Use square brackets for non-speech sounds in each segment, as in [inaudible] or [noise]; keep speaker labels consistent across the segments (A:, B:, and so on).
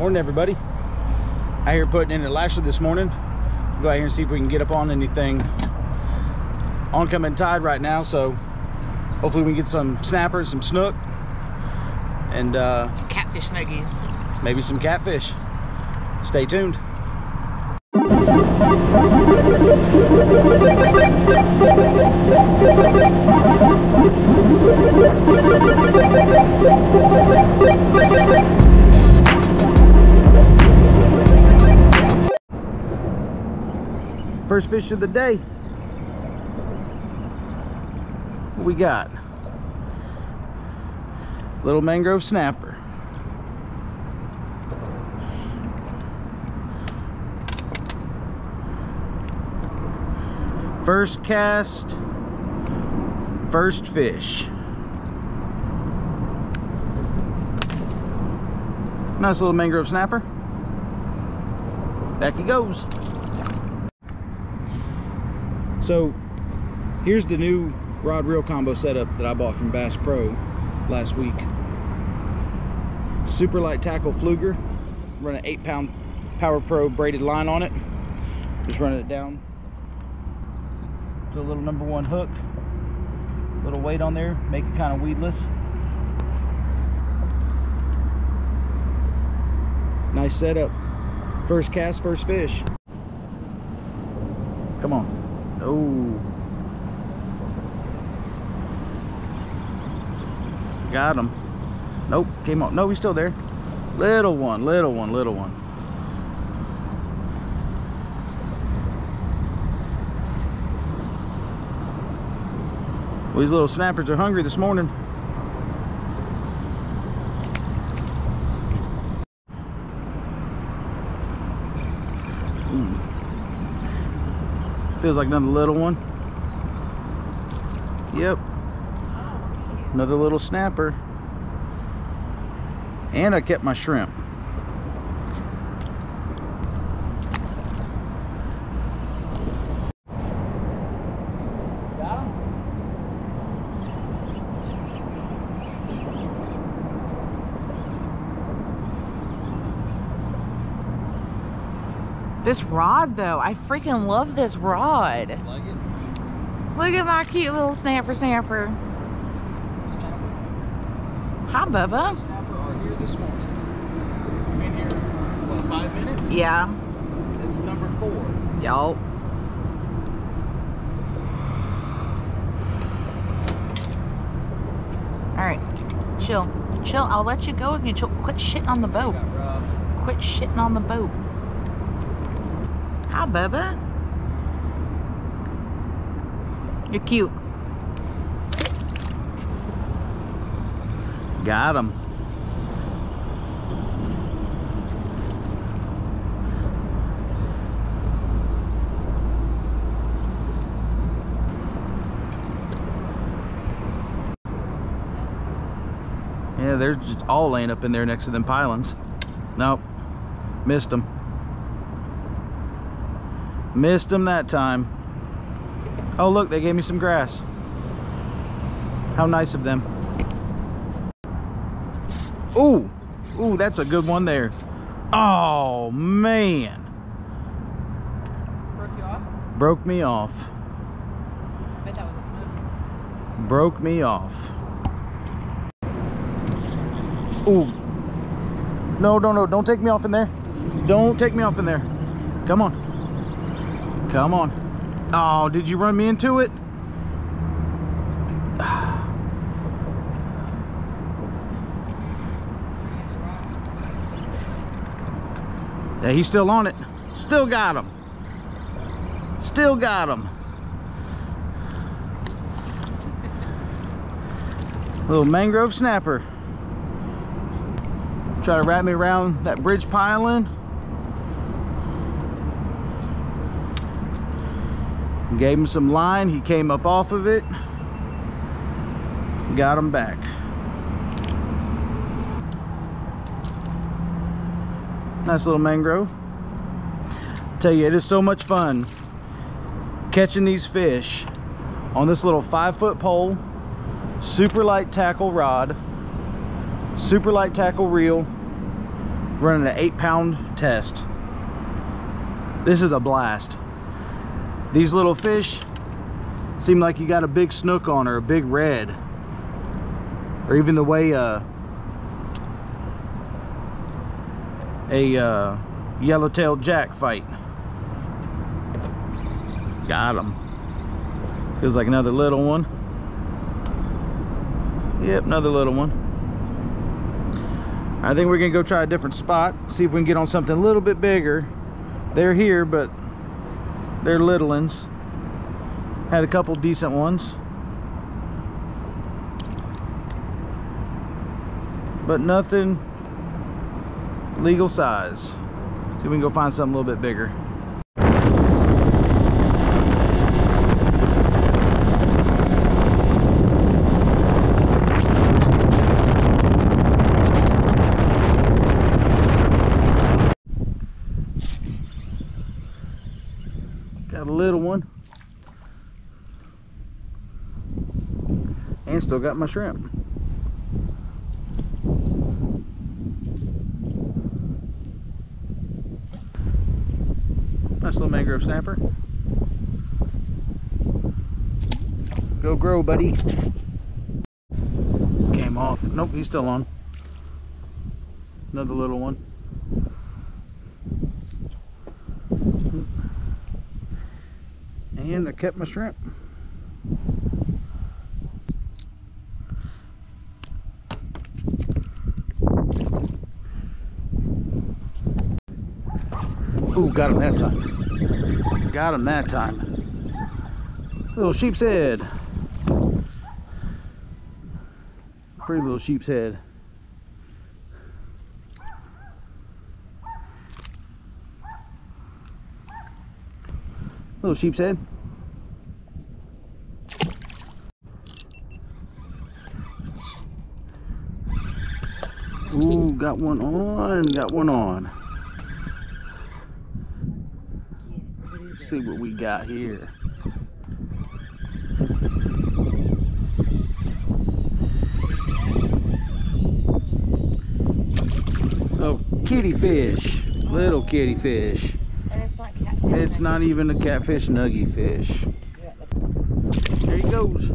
A: Morning, everybody. Out here putting in a lasher this morning. Go out here and see if we can get up on anything. Oncoming tide right now, so hopefully we can get some snappers, some snook, and uh,
B: Catfish nuggies.
A: maybe some catfish. Stay tuned. [laughs] First fish of the day. What we got? Little mangrove snapper. First cast, first fish. Nice little mangrove snapper. Back he goes. So here's the new rod reel combo setup that I bought from Bass Pro last week. Super light tackle Pflueger. Run an eight pound Power Pro braided line on it. Just running it down to a little number one hook. Little weight on there, make it kind of weedless. Nice setup. First cast, first fish. Come on. Oh. Got him. Nope, came on. No, he's still there. Little one, little one, little one. Well, these little snappers are hungry this morning. Ooh. Feels like another little one. Yep. Another little snapper. And I kept my shrimp.
B: This rod, though, I freaking love this rod.
A: Like it?
B: Look at my cute little snapper snapper. Hi, Bubba.
A: Snapper are here this morning. Been here, what, five minutes?
B: Yeah,
A: It's number four.
B: y'all. All right, chill, chill. I'll let you go if you chill. quit shitting on the boat. Quit shitting on the boat. Hi, Bubba. You're cute.
A: Got him. Yeah, they're just all laying up in there next to them pylons. Nope. Missed them. Missed them that time. Oh, look, they gave me some grass. How nice of them. Ooh, ooh, that's a good one there. Oh, man.
B: Broke you off?
A: Broke me off.
B: Bet that was a.
A: Broke me off. Ooh. No, no, no, don't take me off in there. Don't take me off in there. Come on. Come on. Oh, did you run me into it? Yeah, he's still on it. Still got him. Still got him. Little mangrove snapper. Try to wrap me around that bridge piling. Gave him some line. He came up off of it. Got him back. Nice little mangrove. Tell you, it is so much fun catching these fish on this little five foot pole, super light tackle rod, super light tackle reel, running an eight pound test. This is a blast. These little fish seem like you got a big snook on or a big red. Or even the way uh, a uh, jack fight. Got him. Feels like another little one. Yep, another little one. I think we're gonna go try a different spot, see if we can get on something a little bit bigger. They're here, but they're little ones. Had a couple decent ones. But nothing legal size. See if we can go find something a little bit bigger. Got a little one. And still got my shrimp. Nice little mangrove snapper. Go grow, buddy. Came off. Nope, he's still on. Another little one. And I kept my shrimp. Ooh, got him that time. Got him that time. Little sheep's head. Pretty little sheep's head. Little sheep's head. Ooh, got one on, got one on. Let's see what we got here. Oh, kitty fish. Little kitty fish.
B: And it's not catfish.
A: It's not even a catfish nuggy fish. There he goes.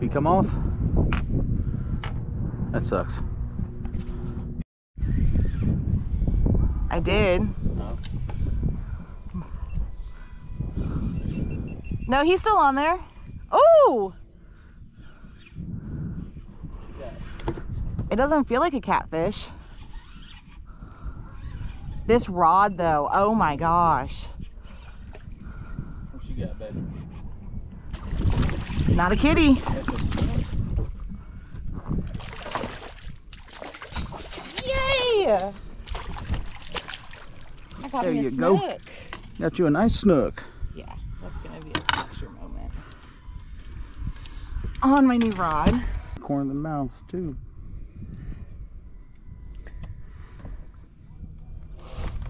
A: He come off? That sucks.
B: I did.
A: No.
B: No, he's still on there. Oh! It doesn't feel like a catfish. This rod, though, oh my gosh.
A: What you got, baby?
B: Not a kitty. Yay!
A: There
B: me a
A: you go.
B: snook.
A: Got you a nice snook.
B: Yeah, that's gonna be a picture moment. On my new rod.
A: Corner of the mouth, too.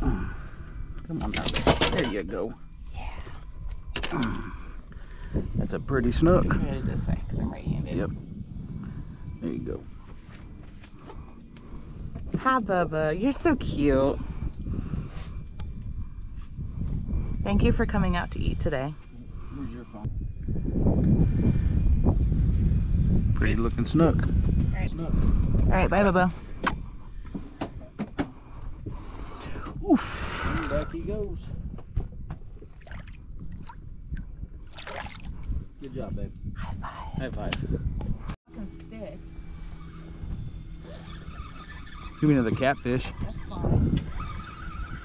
A: Come on now. There you go. Yeah. That's a pretty snook.
B: Do it this way because I'm right-handed.
A: Yep. There you go.
B: Hi, Bubba. You're so cute. Thank you for coming out to eat today.
A: Where's your phone? Pretty looking snook.
B: Alright.
A: Snook.
B: All right, bye, Bubba.
A: Oof. And back he goes. Good job, babe.
B: High five.
A: High five.
B: stick.
A: Give me another catfish.
B: That's fine.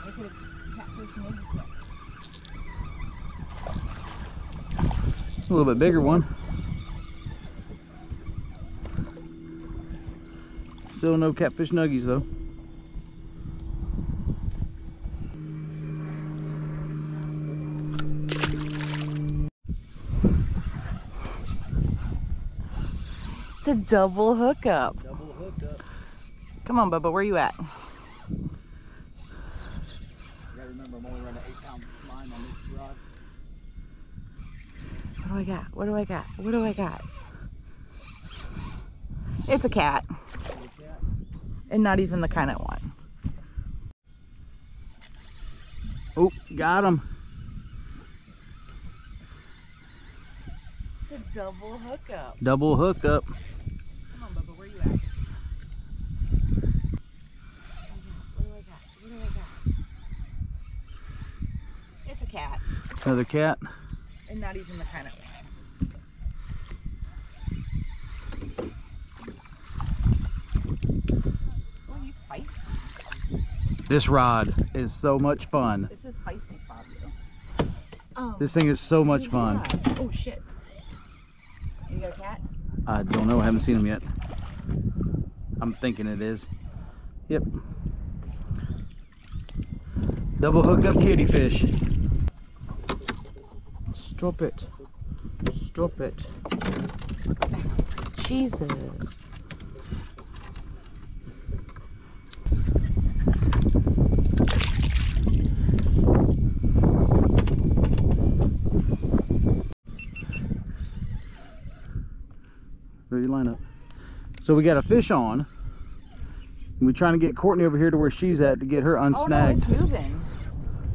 B: I could catfish maybe.
A: A little bit bigger one. Still no catfish nuggies though.
B: It's a double hookup.
A: Double hooked up.
B: Come on, Bubba. Where you at?
A: You gotta remember I'm only running eight pound line on this rod.
B: What do I got? What do I got? What do I got? It's a cat. And not even the kind I want.
A: Oh, got him.
B: It's a double hookup.
A: Double hookup.
B: Come on, Bubba, where you at? What do I got? What do I got? It's a cat.
A: Another cat.
B: And not even the kind I want. Oh, you feisty.
A: This rod is so much fun.
B: This is feisty, Fabio. Oh.
A: This thing is so much
B: my
A: fun.
B: God. Oh, shit. You got a cat?
A: I don't know. I haven't seen him yet. I'm thinking it is. Yep. Double hooked up kitty fish. Stop it. Stop it.
B: Jesus.
A: Where you line up? So we got a fish on. We're trying to get Courtney over here to where she's at to get her
B: Oh no,
A: unsnagged.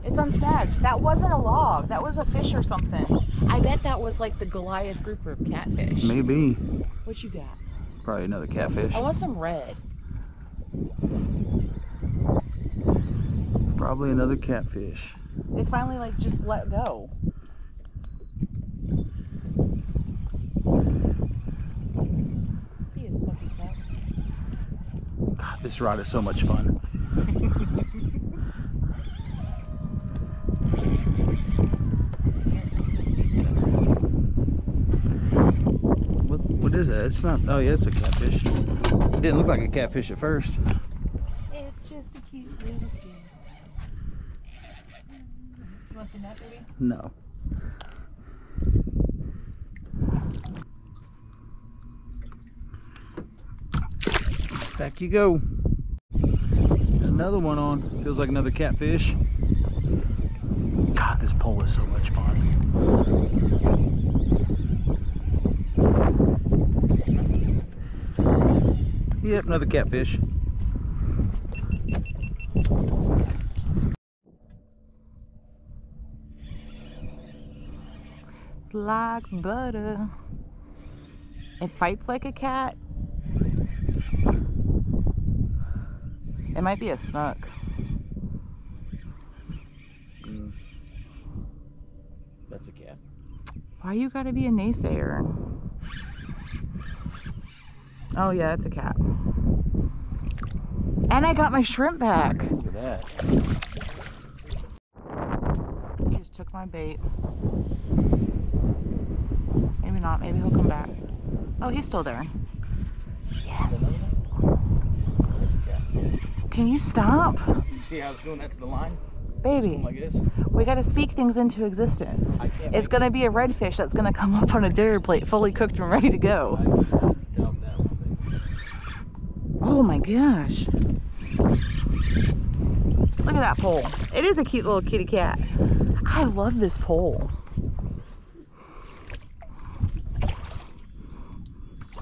B: It's moving. It's unsnagged. That wasn't a log. That was a fish or something. I bet that was like the Goliath grouper of catfish.
A: Maybe.
B: What you got?
A: Probably another catfish.
B: I want some red.
A: Probably another catfish.
B: They finally like just let go. He is such.
A: God, this rod is so much fun. [laughs] What, what is that? It's not. Oh yeah, it's a catfish. It didn't look like a catfish at first.
B: It's just a cute little. You want the nut, baby?
A: No. Back you go. Another one on. Feels like another catfish. God, this pole is so much fun. Yep, another catfish.
B: It's like butter. It fights like a cat. It might be a snook.
A: Mm. That's a cat.
B: Why you gotta be a naysayer? Oh yeah, it's a cat. And I got my shrimp back.
A: Look at that.
B: He just took my bait. Maybe not. Maybe he'll come back. Oh, he's still there. Yes.
A: That's a cat.
B: Can you stop?
A: You see how it's doing that to the line?
B: Baby,
A: Like
B: we gotta speak things into existence. It's gonna be a redfish that's gonna come up on a dinner plate fully cooked and ready to go.
A: Doubt that one,
B: Oh my gosh. Look at that pole. It is a cute little kitty cat. I love this pole.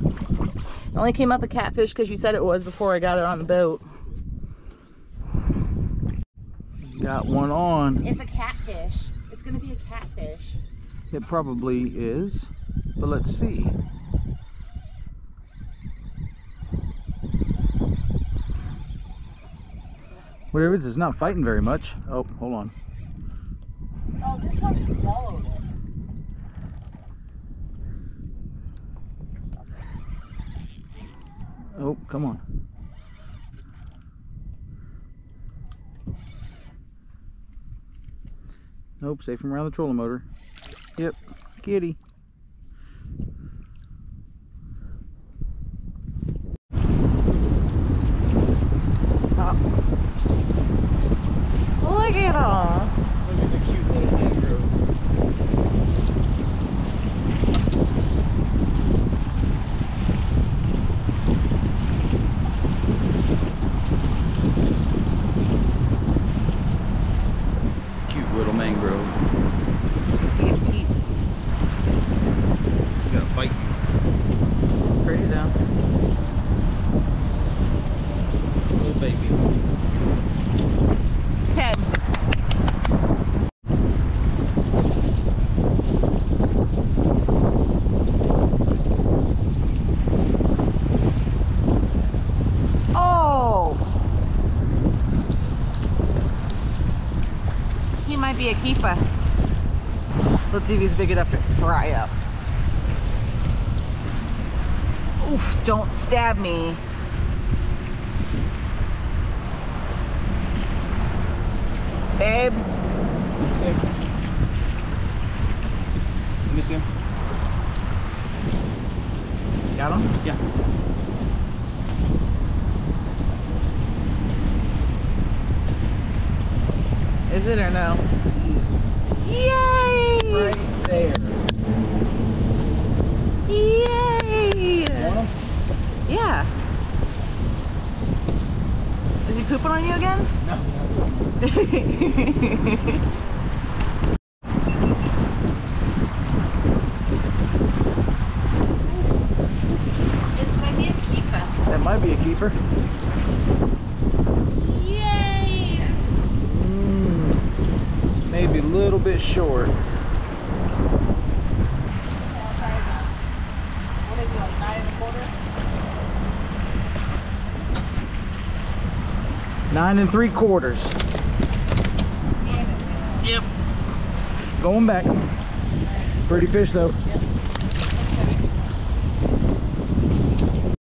B: It only came up a catfish because you said it was before I got it on the boat.
A: got one on.
B: It's a catfish. It's gonna be a catfish.
A: It probably is, but let's see. Whatever it is, it's not fighting very much. Oh, hold on.
B: Oh, this one swallowed it.
A: Oh, come on. Nope, safe from around the trolling motor. Yep, kitty.
B: Look at him.
A: Look at the cute little mangrove. Cute little mangrove.
B: See his teeth. Be a keeper. Let's see if he's big enough to fry up. Oof, don't stab me. Babe,
A: Let me see him.
B: got him?
A: Yeah.
B: Is it or no? Yay!
A: Right there.
B: Yay! Yeah. Is he pooping on you again?
A: No.
B: It's my new keeper.
A: That might be a keeper.
B: Yay!
A: Mm, maybe a little bit short.
B: What is it, like nine and?
A: Nine and three quarters. Yep. Going back. Pretty fish though.